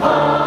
Oh.